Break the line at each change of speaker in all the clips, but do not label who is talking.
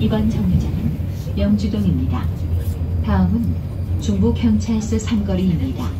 이번 정류장은 영주동입니다. 다음은 중부경찰서 삼거리입니다.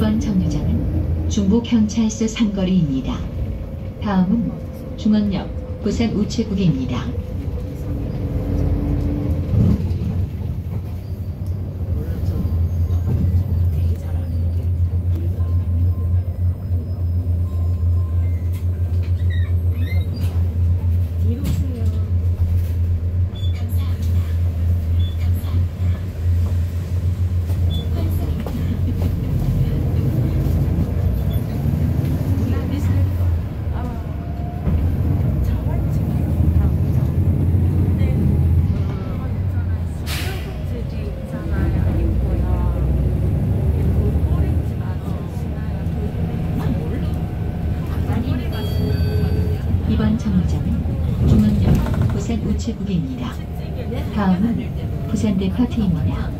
이번 정류장은 중부경찰서 삼거리입니다. 다음은 중원역 부산 우체국입니다. 정류장은 중앙역 부산 우체국입니다. 다음은 부산대 파트입니다.